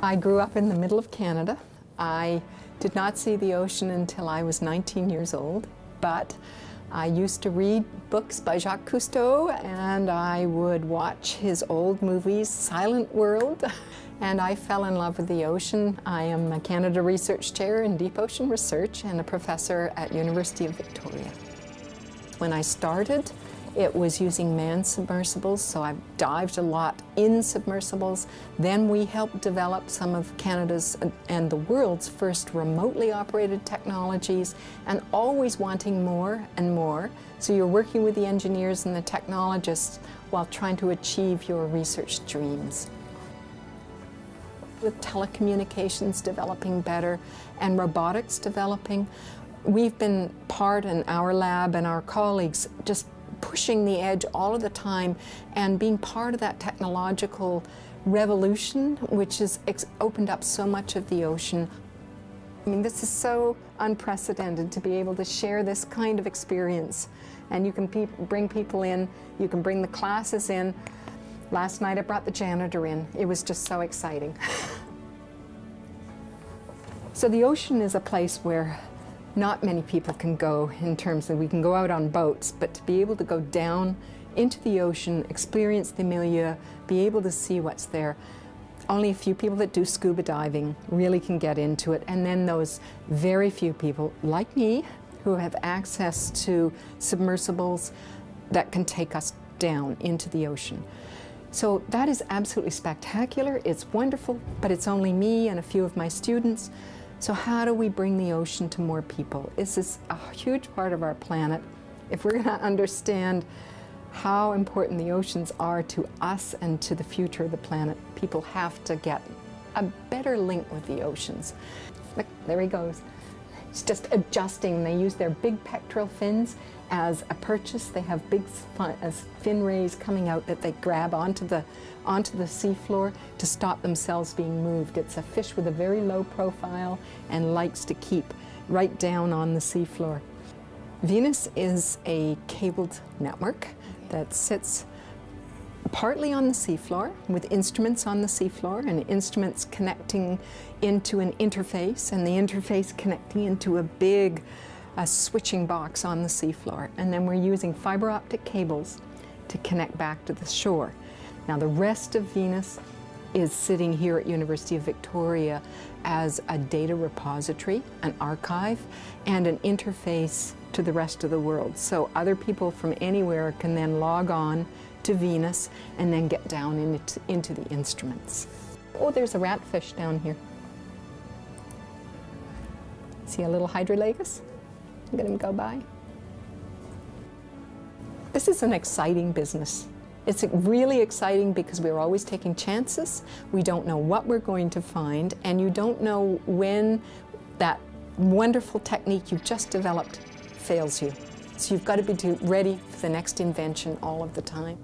I grew up in the middle of Canada. I did not see the ocean until I was 19 years old, but I used to read books by Jacques Cousteau and I would watch his old movies, Silent World, and I fell in love with the ocean. I am a Canada Research Chair in Deep Ocean Research and a professor at University of Victoria. When I started, it was using manned submersibles, so I've dived a lot in submersibles. Then we helped develop some of Canada's uh, and the world's first remotely operated technologies and always wanting more and more. So you're working with the engineers and the technologists while trying to achieve your research dreams with telecommunications developing better and robotics developing, we've been part in our lab and our colleagues just pushing the edge all of the time and being part of that technological revolution, which has opened up so much of the ocean. I mean, this is so unprecedented to be able to share this kind of experience. And you can pe bring people in, you can bring the classes in. Last night I brought the janitor in. It was just so exciting. so the ocean is a place where not many people can go in terms of we can go out on boats, but to be able to go down into the ocean, experience the milieu, be able to see what's there. Only a few people that do scuba diving really can get into it, and then those very few people, like me, who have access to submersibles that can take us down into the ocean. So that is absolutely spectacular. It's wonderful, but it's only me and a few of my students. So how do we bring the ocean to more people? This is a huge part of our planet. If we're going to understand how important the oceans are to us and to the future of the planet, people have to get a better link with the oceans. Look, there he goes. It's just adjusting. They use their big pectoral fins as a purchase. They have big uh, fin rays coming out that they grab onto the onto the seafloor to stop themselves being moved. It's a fish with a very low profile and likes to keep right down on the seafloor. Venus is a cabled network that sits partly on the seafloor with instruments on the seafloor and instruments connecting into an interface and the interface connecting into a big a switching box on the seafloor. And then we're using fiber optic cables to connect back to the shore. Now the rest of Venus is sitting here at University of Victoria as a data repository, an archive, and an interface to the rest of the world. So other people from anywhere can then log on to Venus and then get down into, into the instruments. Oh, there's a ratfish down here. See a little Hydrolagus? At him go by. This is an exciting business. It's really exciting because we're always taking chances. We don't know what we're going to find, and you don't know when that wonderful technique you've just developed fails you. So you've got to be ready for the next invention all of the time.